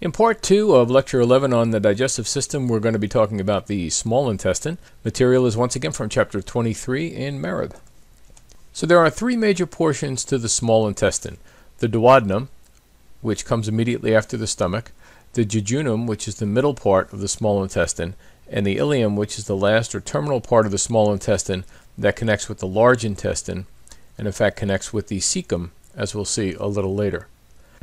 In part two of lecture 11 on the digestive system, we're going to be talking about the small intestine. Material is once again from chapter 23 in Marieb. So there are three major portions to the small intestine. The duodenum, which comes immediately after the stomach, the jejunum, which is the middle part of the small intestine, and the ileum, which is the last or terminal part of the small intestine that connects with the large intestine, and in fact connects with the cecum, as we'll see a little later.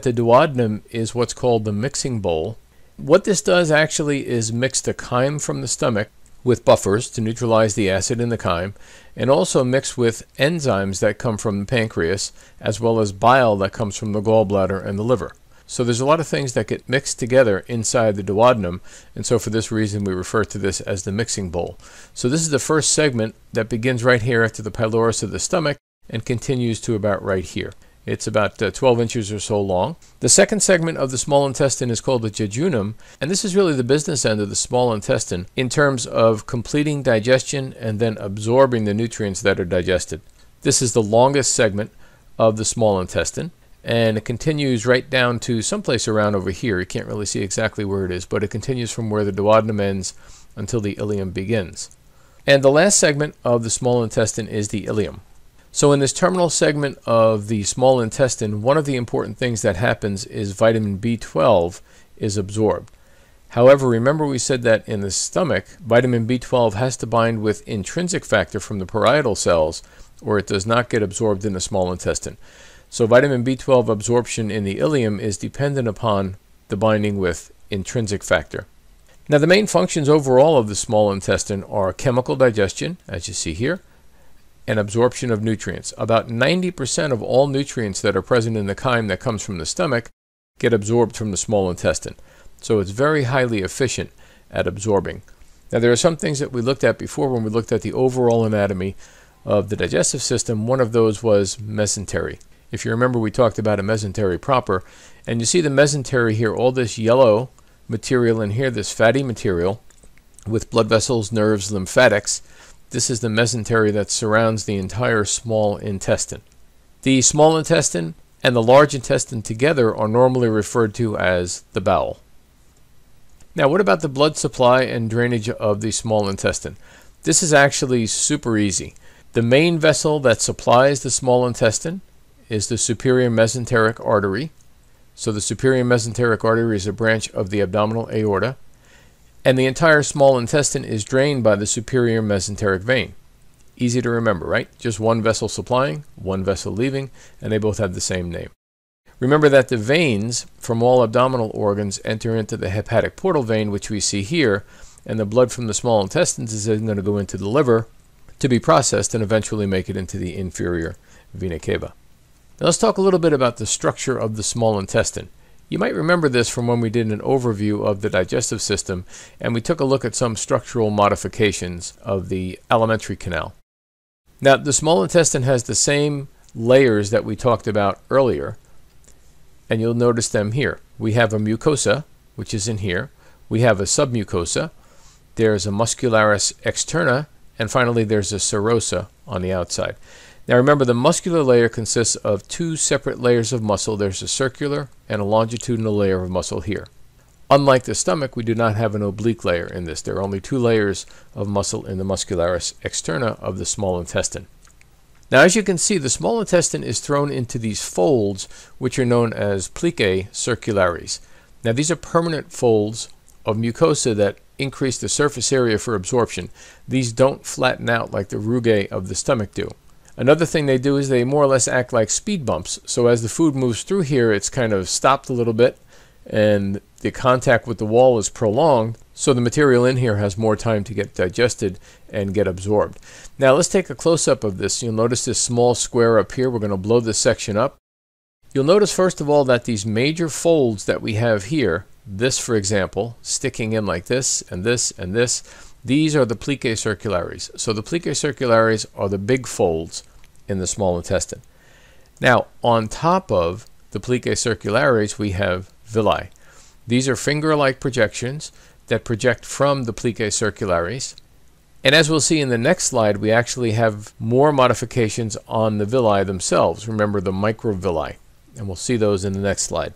The duodenum is what's called the mixing bowl. What this does actually is mix the chyme from the stomach with buffers to neutralize the acid in the chyme, and also mix with enzymes that come from the pancreas, as well as bile that comes from the gallbladder and the liver. So there's a lot of things that get mixed together inside the duodenum, and so for this reason we refer to this as the mixing bowl. So this is the first segment that begins right here after the pylorus of the stomach and continues to about right here. It's about uh, 12 inches or so long. The second segment of the small intestine is called the jejunum, and this is really the business end of the small intestine in terms of completing digestion and then absorbing the nutrients that are digested. This is the longest segment of the small intestine, and it continues right down to someplace around over here. You can't really see exactly where it is, but it continues from where the duodenum ends until the ileum begins. And the last segment of the small intestine is the ileum. So in this terminal segment of the small intestine, one of the important things that happens is vitamin B12 is absorbed. However, remember we said that in the stomach, vitamin B12 has to bind with intrinsic factor from the parietal cells, or it does not get absorbed in the small intestine. So vitamin B12 absorption in the ileum is dependent upon the binding with intrinsic factor. Now the main functions overall of the small intestine are chemical digestion, as you see here, and absorption of nutrients. About 90% of all nutrients that are present in the chyme that comes from the stomach get absorbed from the small intestine. So it's very highly efficient at absorbing. Now there are some things that we looked at before when we looked at the overall anatomy of the digestive system. One of those was mesentery. If you remember, we talked about a mesentery proper, and you see the mesentery here, all this yellow material in here, this fatty material with blood vessels, nerves, lymphatics, this is the mesentery that surrounds the entire small intestine. The small intestine and the large intestine together are normally referred to as the bowel. Now, what about the blood supply and drainage of the small intestine? This is actually super easy. The main vessel that supplies the small intestine is the superior mesenteric artery. So the superior mesenteric artery is a branch of the abdominal aorta and the entire small intestine is drained by the superior mesenteric vein. Easy to remember, right? Just one vessel supplying, one vessel leaving, and they both have the same name. Remember that the veins from all abdominal organs enter into the hepatic portal vein, which we see here, and the blood from the small intestines is then going to go into the liver to be processed and eventually make it into the inferior vena cava. Now let's talk a little bit about the structure of the small intestine. You might remember this from when we did an overview of the digestive system and we took a look at some structural modifications of the alimentary canal. Now, the small intestine has the same layers that we talked about earlier, and you'll notice them here. We have a mucosa, which is in here. We have a submucosa. There's a muscularis externa, and finally there's a serosa on the outside. Now remember, the muscular layer consists of two separate layers of muscle. There's a circular and a longitudinal layer of muscle here. Unlike the stomach, we do not have an oblique layer in this. There are only two layers of muscle in the muscularis externa of the small intestine. Now, as you can see, the small intestine is thrown into these folds, which are known as plicae circulares. Now, these are permanent folds of mucosa that increase the surface area for absorption. These don't flatten out like the rugae of the stomach do. Another thing they do is they more or less act like speed bumps. So as the food moves through here, it's kind of stopped a little bit and the contact with the wall is prolonged. So the material in here has more time to get digested and get absorbed. Now let's take a close-up of this. You'll notice this small square up here. We're going to blow this section up. You'll notice first of all that these major folds that we have here, this for example, sticking in like this and this and this, these are the plicae circulares. So the plicae circulares are the big folds in the small intestine. Now, on top of the plicae circulares, we have villi. These are finger-like projections that project from the plicae circulares. And as we'll see in the next slide, we actually have more modifications on the villi themselves. Remember the microvilli, and we'll see those in the next slide.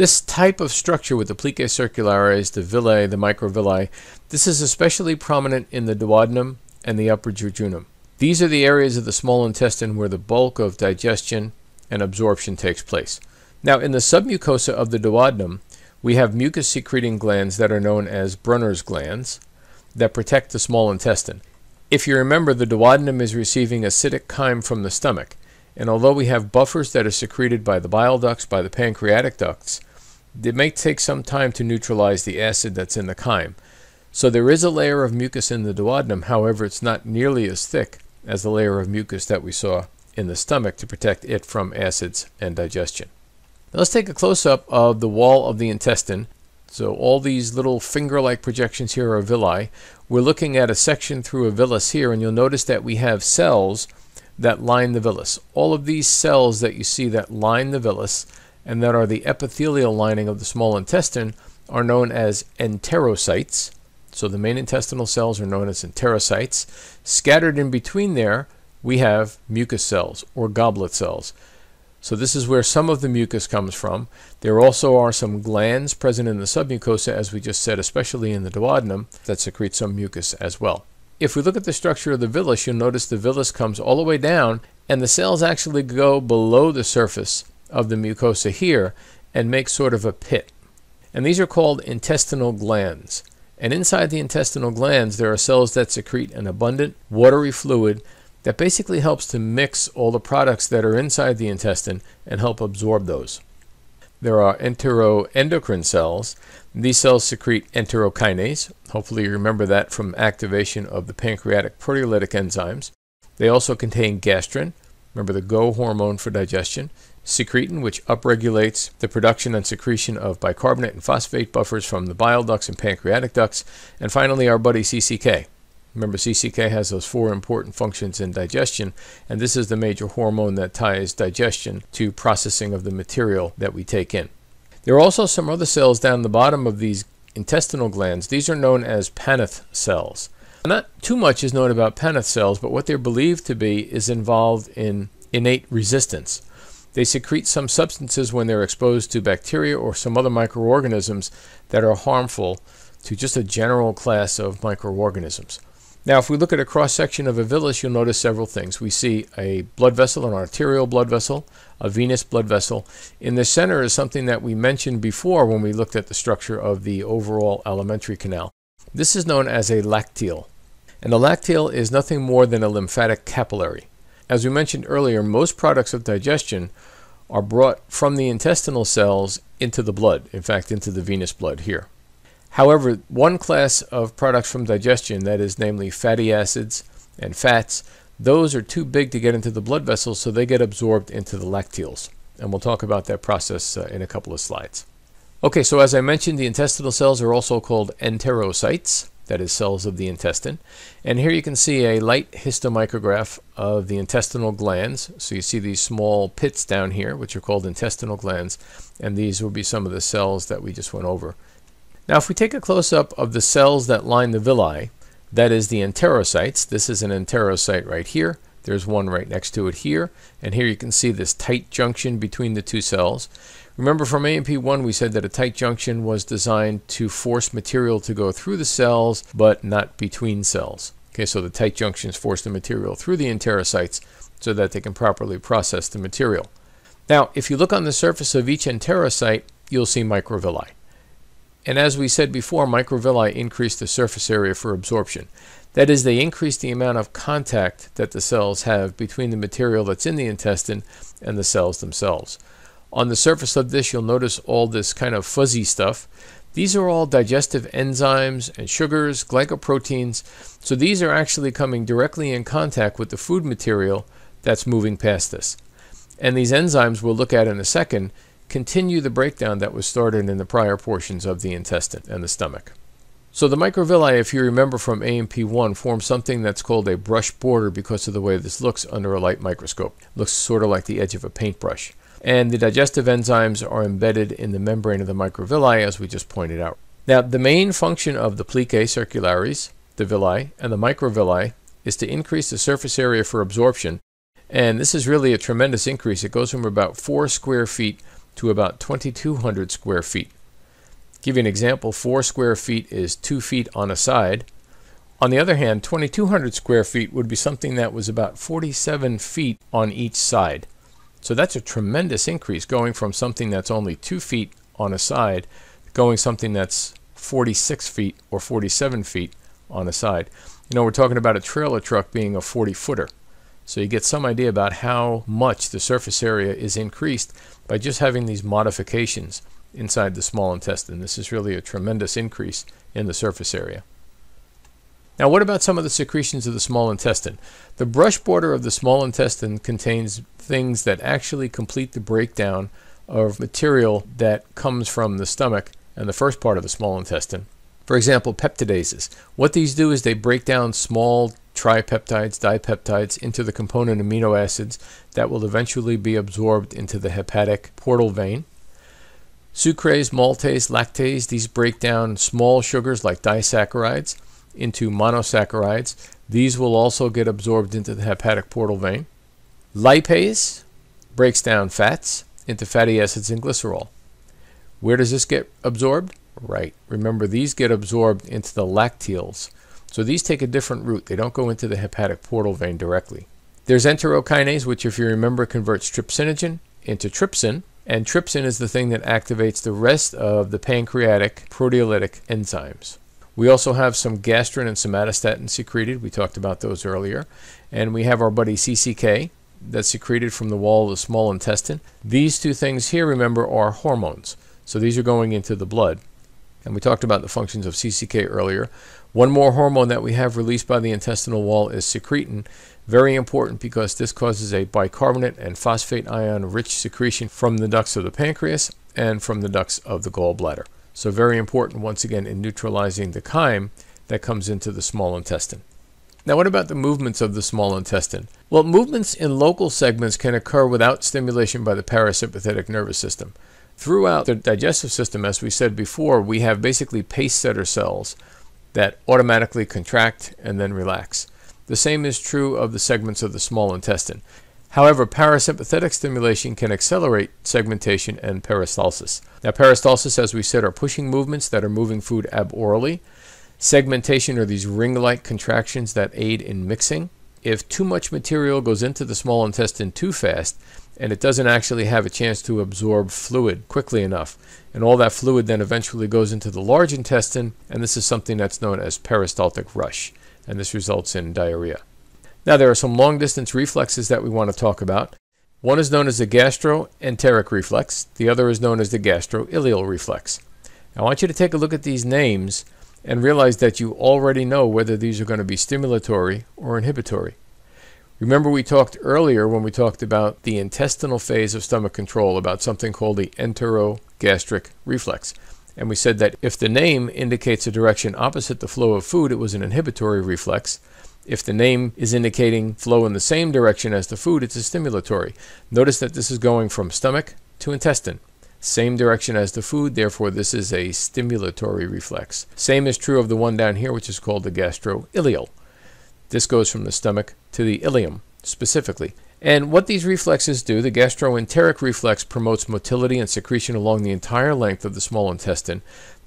This type of structure with the plicae circulares, the villi, the microvilli, this is especially prominent in the duodenum and the upper jejunum. These are the areas of the small intestine where the bulk of digestion and absorption takes place. Now, in the submucosa of the duodenum, we have mucus secreting glands that are known as Brunner's glands that protect the small intestine. If you remember, the duodenum is receiving acidic chyme from the stomach, and although we have buffers that are secreted by the bile ducts, by the pancreatic ducts, it may take some time to neutralize the acid that's in the chyme. So there is a layer of mucus in the duodenum, however, it's not nearly as thick as the layer of mucus that we saw in the stomach to protect it from acids and digestion. Now let's take a close-up of the wall of the intestine. So all these little finger-like projections here are villi. We're looking at a section through a villus here, and you'll notice that we have cells that line the villus. All of these cells that you see that line the villus and that are the epithelial lining of the small intestine are known as enterocytes. So the main intestinal cells are known as enterocytes. Scattered in between there, we have mucus cells or goblet cells. So this is where some of the mucus comes from. There also are some glands present in the submucosa, as we just said, especially in the duodenum, that secrete some mucus as well. If we look at the structure of the villus, you'll notice the villus comes all the way down, and the cells actually go below the surface of the mucosa here and make sort of a pit. And these are called intestinal glands. And inside the intestinal glands, there are cells that secrete an abundant watery fluid that basically helps to mix all the products that are inside the intestine and help absorb those. There are enteroendocrine cells. These cells secrete enterokinase. Hopefully you remember that from activation of the pancreatic proteolytic enzymes. They also contain gastrin, remember the GO hormone for digestion, secretin, which upregulates the production and secretion of bicarbonate and phosphate buffers from the bile ducts and pancreatic ducts, and finally our buddy CCK. Remember, CCK has those four important functions in digestion, and this is the major hormone that ties digestion to processing of the material that we take in. There are also some other cells down the bottom of these intestinal glands. These are known as Paneth cells. Not too much is known about Paneth cells, but what they're believed to be is involved in innate resistance. They secrete some substances when they're exposed to bacteria or some other microorganisms that are harmful to just a general class of microorganisms. Now, if we look at a cross section of a villus, you'll notice several things. We see a blood vessel, an arterial blood vessel, a venous blood vessel. In the center is something that we mentioned before when we looked at the structure of the overall alimentary canal. This is known as a lacteal. And a lacteal is nothing more than a lymphatic capillary. As we mentioned earlier, most products of digestion are brought from the intestinal cells into the blood, in fact, into the venous blood here. However, one class of products from digestion, that is, namely fatty acids and fats, those are too big to get into the blood vessels, so they get absorbed into the lacteals. And we'll talk about that process uh, in a couple of slides. Okay, so as I mentioned, the intestinal cells are also called enterocytes that is cells of the intestine. And here you can see a light histomicrograph of the intestinal glands. So you see these small pits down here, which are called intestinal glands, and these will be some of the cells that we just went over. Now if we take a close-up of the cells that line the villi, that is the enterocytes, this is an enterocyte right here, there's one right next to it here, and here you can see this tight junction between the two cells. Remember from A&P1 we said that a tight junction was designed to force material to go through the cells but not between cells. Okay, so the tight junctions force the material through the enterocytes so that they can properly process the material. Now, if you look on the surface of each enterocyte, you'll see microvilli. And as we said before, microvilli increase the surface area for absorption. That is, they increase the amount of contact that the cells have between the material that's in the intestine and the cells themselves. On the surface of this, you'll notice all this kind of fuzzy stuff. These are all digestive enzymes and sugars, glycoproteins. So these are actually coming directly in contact with the food material that's moving past this. And these enzymes we'll look at in a second continue the breakdown that was started in the prior portions of the intestine and the stomach. So the microvilli, if you remember from A&P1, form something that's called a brush border because of the way this looks under a light microscope. It looks sort of like the edge of a paintbrush and the digestive enzymes are embedded in the membrane of the microvilli, as we just pointed out. Now, the main function of the plicae circulares, the villi, and the microvilli is to increase the surface area for absorption, and this is really a tremendous increase. It goes from about 4 square feet to about 2,200 square feet. Give you an example, 4 square feet is 2 feet on a side. On the other hand, 2,200 square feet would be something that was about 47 feet on each side. So that's a tremendous increase going from something that's only 2 feet on a side going something that's 46 feet or 47 feet on a side. You know, we're talking about a trailer truck being a 40 footer. So you get some idea about how much the surface area is increased by just having these modifications inside the small intestine. This is really a tremendous increase in the surface area. Now, what about some of the secretions of the small intestine? The brush border of the small intestine contains things that actually complete the breakdown of material that comes from the stomach and the first part of the small intestine. For example, peptidases. What these do is they break down small tripeptides, dipeptides into the component amino acids that will eventually be absorbed into the hepatic portal vein. Sucrase, maltase, lactase, these break down small sugars like disaccharides into monosaccharides. These will also get absorbed into the hepatic portal vein. Lipase breaks down fats into fatty acids and glycerol. Where does this get absorbed? Right. Remember, these get absorbed into the lacteals. So these take a different route. They don't go into the hepatic portal vein directly. There's enterokinase, which, if you remember, converts trypsinogen into trypsin. And trypsin is the thing that activates the rest of the pancreatic proteolytic enzymes. We also have some gastrin and somatostatin secreted. We talked about those earlier. And we have our buddy CCK that's secreted from the wall of the small intestine. These two things here, remember, are hormones. So these are going into the blood. And we talked about the functions of CCK earlier. One more hormone that we have released by the intestinal wall is secretin. Very important because this causes a bicarbonate and phosphate ion rich secretion from the ducts of the pancreas and from the ducts of the gallbladder. So very important once again in neutralizing the chyme that comes into the small intestine. Now what about the movements of the small intestine? Well, movements in local segments can occur without stimulation by the parasympathetic nervous system. Throughout the digestive system, as we said before, we have basically pace setter cells that automatically contract and then relax. The same is true of the segments of the small intestine. However, parasympathetic stimulation can accelerate segmentation and peristalsis. Now, peristalsis, as we said, are pushing movements that are moving food aborally. Segmentation are these ring-like contractions that aid in mixing. If too much material goes into the small intestine too fast, and it doesn't actually have a chance to absorb fluid quickly enough. And all that fluid then eventually goes into the large intestine, and this is something that's known as peristaltic rush, and this results in diarrhea. Now, there are some long distance reflexes that we want to talk about. One is known as the gastroenteric reflex, the other is known as the gastroileal reflex. I want you to take a look at these names and realize that you already know whether these are going to be stimulatory or inhibitory. Remember, we talked earlier when we talked about the intestinal phase of stomach control about something called the enterogastric reflex. And we said that if the name indicates a direction opposite the flow of food, it was an inhibitory reflex. If the name is indicating flow in the same direction as the food, it's a stimulatory. Notice that this is going from stomach to intestine. Same direction as the food, therefore this is a stimulatory reflex. Same is true of the one down here, which is called the gastroileal. This goes from the stomach to the ileum specifically. And what these reflexes do, the gastroenteric reflex promotes motility and secretion along the entire length of the small intestine.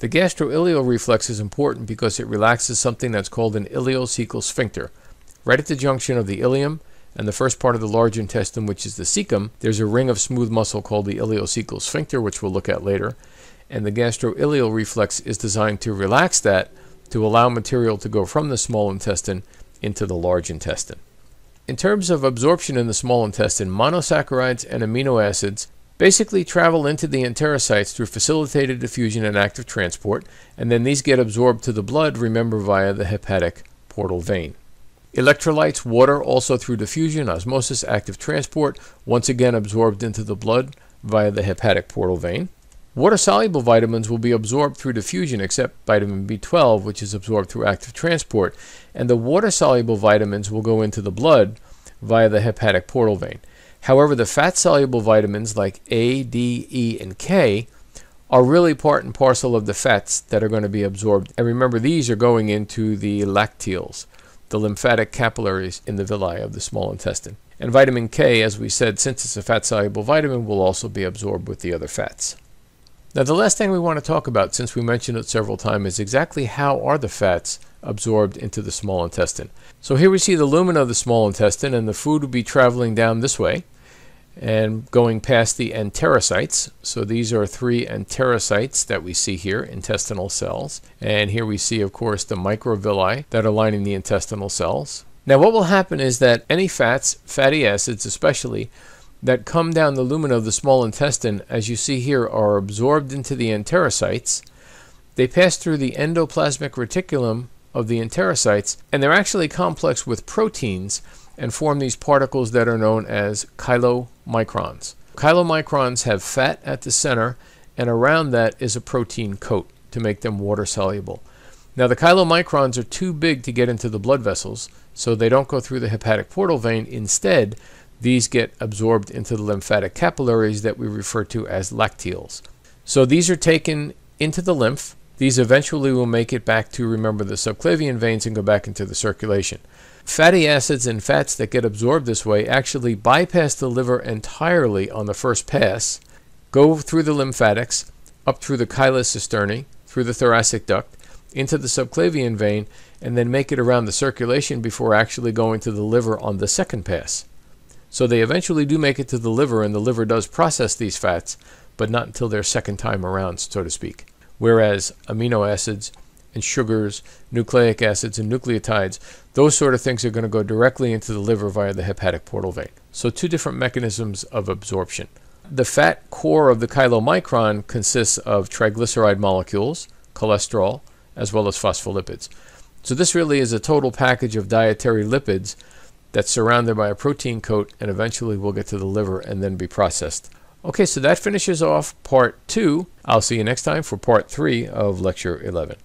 The gastroileal reflex is important because it relaxes something that's called an ileocecal sphincter. Right at the junction of the ileum and the first part of the large intestine, which is the cecum, there's a ring of smooth muscle called the ileocecal sphincter, which we'll look at later. And the gastroileal reflex is designed to relax that to allow material to go from the small intestine into the large intestine. In terms of absorption in the small intestine, monosaccharides and amino acids basically travel into the enterocytes through facilitated diffusion and active transport, and then these get absorbed to the blood, remember, via the hepatic portal vein. Electrolytes, water, also through diffusion, osmosis, active transport, once again absorbed into the blood via the hepatic portal vein. Water-soluble vitamins will be absorbed through diffusion except vitamin B12, which is absorbed through active transport, and the water-soluble vitamins will go into the blood via the hepatic portal vein. However, the fat-soluble vitamins like A, D, E, and K are really part and parcel of the fats that are going to be absorbed. And remember, these are going into the lacteals, the lymphatic capillaries in the villi of the small intestine. And vitamin K, as we said, since it's a fat soluble vitamin, will also be absorbed with the other fats. Now, the last thing we want to talk about, since we mentioned it several times, is exactly how are the fats absorbed into the small intestine. So here we see the lumen of the small intestine, and the food will be traveling down this way and going past the enterocytes. So these are three enterocytes that we see here, intestinal cells. And here we see, of course, the microvilli that are lining the intestinal cells. Now, what will happen is that any fats, fatty acids especially, that come down the lumen of the small intestine, as you see here, are absorbed into the enterocytes. They pass through the endoplasmic reticulum of the enterocytes, and they're actually complex with proteins and form these particles that are known as chylomicrons. Chylomicrons have fat at the center, and around that is a protein coat to make them water soluble. Now, the chylomicrons are too big to get into the blood vessels, so they don't go through the hepatic portal vein. Instead, these get absorbed into the lymphatic capillaries that we refer to as lacteals. So these are taken into the lymph. These eventually will make it back to, remember, the subclavian veins and go back into the circulation. Fatty acids and fats that get absorbed this way actually bypass the liver entirely on the first pass, go through the lymphatics, up through the chylus cisternae, through the thoracic duct, into the subclavian vein, and then make it around the circulation before actually going to the liver on the second pass. So they eventually do make it to the liver, and the liver does process these fats, but not until their second time around, so to speak. Whereas amino acids and sugars, nucleic acids, and nucleotides, those sort of things are going to go directly into the liver via the hepatic portal vein. So, two different mechanisms of absorption. The fat core of the chylomicron consists of triglyceride molecules, cholesterol, as well as phospholipids. So, this really is a total package of dietary lipids that's surrounded by a protein coat and eventually will get to the liver and then be processed. Okay, so that finishes off part two. I'll see you next time for part three of lecture 11.